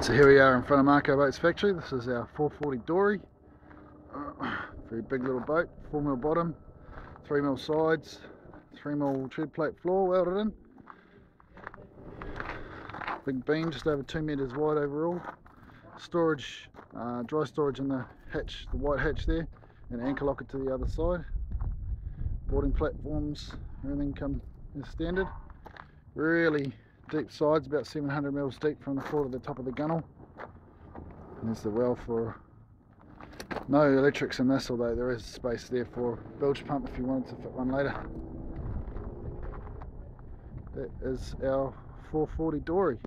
Right, so here we are in front of Marco Boats factory. This is our 440 Dory. Uh, very big little boat, 4 mil bottom, 3 mil sides, 3 mil tread plate floor welded in. Big beam, just over 2 metres wide overall. Storage, uh, dry storage in the hatch, the white hatch there, and anchor locker to the other side. Boarding platforms, everything come as standard. Really deep sides, about 700 mils deep from the floor to the top of the gunnel. And there's the well for no electrics in this, although there is space there for bilge pump if you wanted to fit one later. That is our 440 Dory.